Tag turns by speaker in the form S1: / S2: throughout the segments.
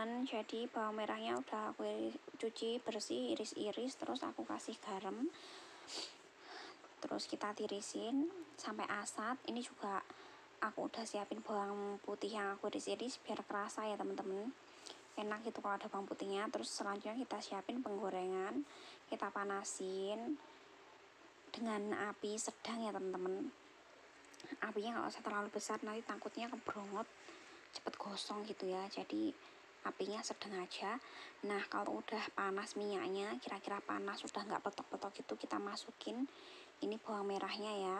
S1: teman-teman jadi bawang merahnya udah aku cuci bersih iris-iris terus aku kasih garam. Terus kita tirisin sampai asat. Ini juga aku udah siapin bawang putih yang aku iris-iris biar kerasa ya teman-teman. Enak gitu kalau ada bawang putihnya. Terus selanjutnya kita siapin penggorengan. Kita panasin dengan api sedang ya teman-teman. Apinya nggak usah terlalu besar nanti takutnya kebrongot cepet gosong gitu ya. Jadi apinya sedang aja. Nah kalau udah panas minyaknya kira-kira panas udah nggak petok-petok gitu kita masukin ini bawang merahnya ya.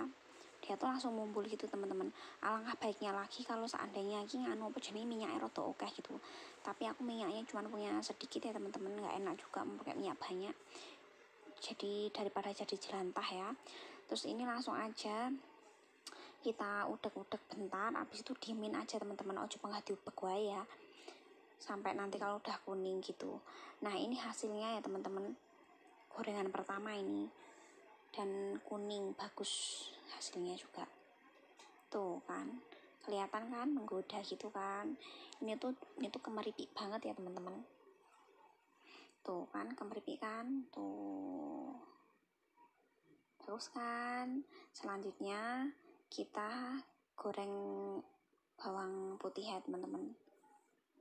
S1: Dia tuh langsung mumbul gitu teman-teman. Alangkah baiknya lagi kalau seandainya lagi nganu apa jenis minyak rada oke gitu. Tapi aku minyaknya cuma punya sedikit ya teman-teman. Nggak enak juga pakai minyak banyak. Jadi daripada jadi jelantah ya. Terus ini langsung aja kita udek-udek bentar. Habis itu diemin aja teman-teman. Ojo nggak diubek wae ya sampai nanti kalau udah kuning gitu. Nah ini hasilnya ya teman-teman. Gorengan pertama ini. Dan kuning bagus hasilnya juga. Tuh kan? Kelihatan kan? Menggoda gitu kan? Ini tuh ini tuh kemeripik banget ya teman-teman. Tuh kan? Kemeripik kan? Tuh. Terus kan? Selanjutnya kita goreng bawang putih ya teman-teman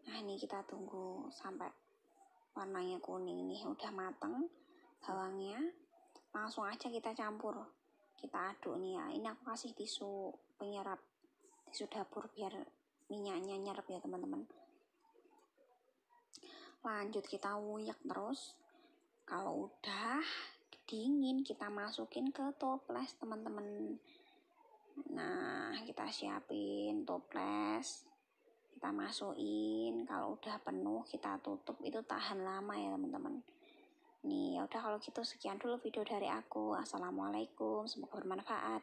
S1: nah ini kita tunggu sampai warnanya kuning nih udah mateng bawangnya. Langsung aja kita campur. Kita aduk nih ya. Ini aku kasih tisu penyerap tisu dapur biar minyaknya nyerap ya teman-teman. Lanjut kita wuyak terus. Kalau udah dingin kita masukin ke toples teman-teman. Nah kita siapin toples kita masukin kalau udah penuh kita tutup itu tahan lama ya teman-teman. Nih ya udah kalau gitu sekian dulu video dari aku. Assalamualaikum semoga bermanfaat